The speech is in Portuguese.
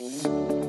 Música